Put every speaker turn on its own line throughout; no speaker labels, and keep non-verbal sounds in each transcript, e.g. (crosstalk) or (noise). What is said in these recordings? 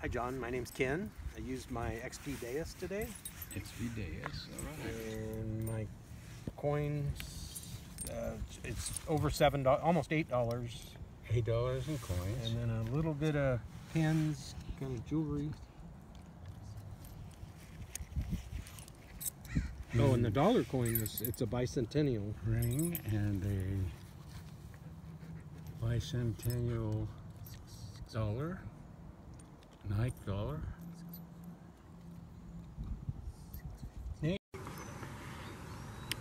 Hi John, my name's Ken. I used my XP Deus today.
XP Deus, alright.
And my coins, uh, it's over seven dollars, almost eight dollars.
Eight dollars in coins.
And then a little bit of pins, kind of jewelry. Oh, and the dollar coin is it's a bicentennial.
Ring and a bicentennial dollar. Nike dollar.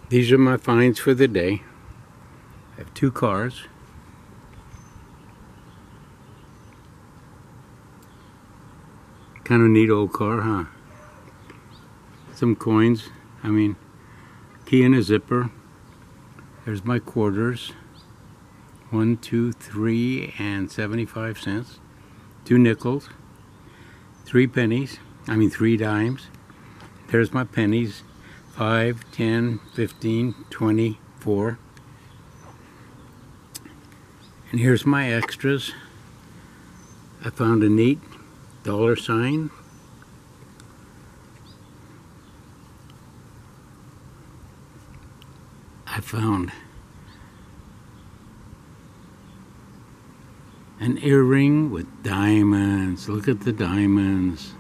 These are my finds for the day. I have two cars. Kind of neat old car, huh? Some coins. I mean, key in a zipper. There's my quarters. One, two, three, and 75 cents. Two nickels. Three pennies. I mean, three dimes. There's my pennies. 5, 10, 15, 24. And here's my extras. I found a neat dollar sign. I found an earring with diamonds. Look at the diamonds.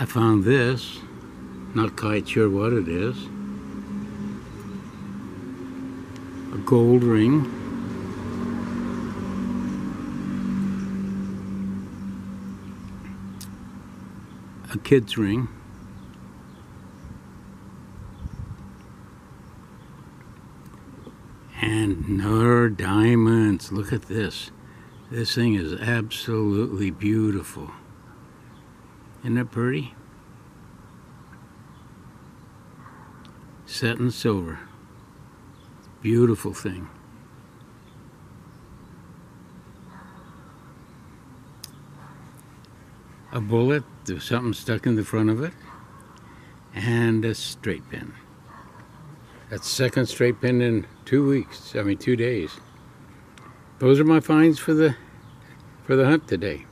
I found this, not quite sure what it is. A gold ring. A kid's ring. And more diamonds. Look at this. This thing is absolutely beautiful. Isn't that pretty? Set in silver. Beautiful thing. A bullet, there's something stuck in the front of it, and a straight pin. That's second straight pin in two weeks, I mean two days. Those are my finds for the for the hunt today.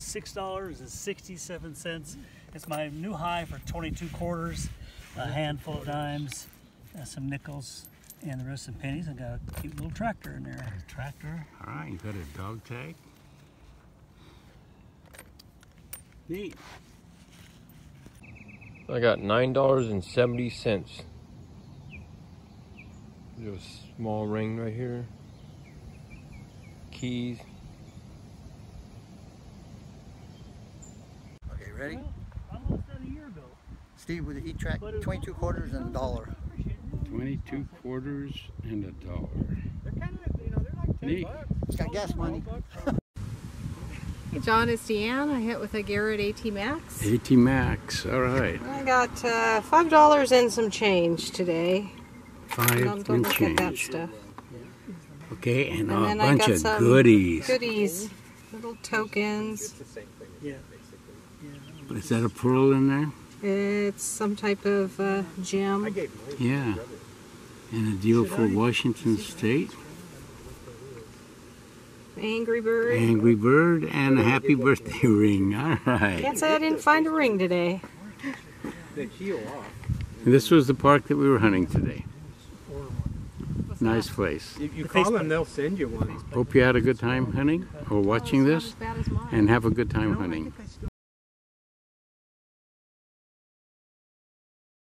$6.67. It's my new high for 22 quarters, a handful of dimes, uh, some nickels, and the rest some pennies. I got a cute little tractor in there.
A tractor. All right, you got a dog tag. Neat.
I got $9.70. There's a small ring right here. Keys.
Okay, ready?
Well, almost done a year ago.
Steve with the
E-Trac,
22 quarters and a dollar.
22 quarters and a dollar.
They're kind of, you know, they're like 10
Neat.
bucks.
Got gas money. (laughs)
John, it's Deanne. I hit with a Garrett AT Max.
AT Max, all right.
I got uh, five dollars and some change today.
Five
Don't, don't
and
look at that
change.
stuff.
Okay, and,
And
a bunch of goodies.
Goodies, little tokens.
Yeah.
Is that a pearl in there?
It's some type of uh, gem.
Yeah. And a deal for Washington State.
Angry Bird.
Angry Bird and a happy birthday (laughs) ring. All right.
Can't say I didn't find a ring today.
They heal off.
This was the park that we were hunting today. Nice place.
If you call them, they'll send you one.
Hope you had a good time hunting or watching this
it's not as bad as mine.
and have a good time hunting.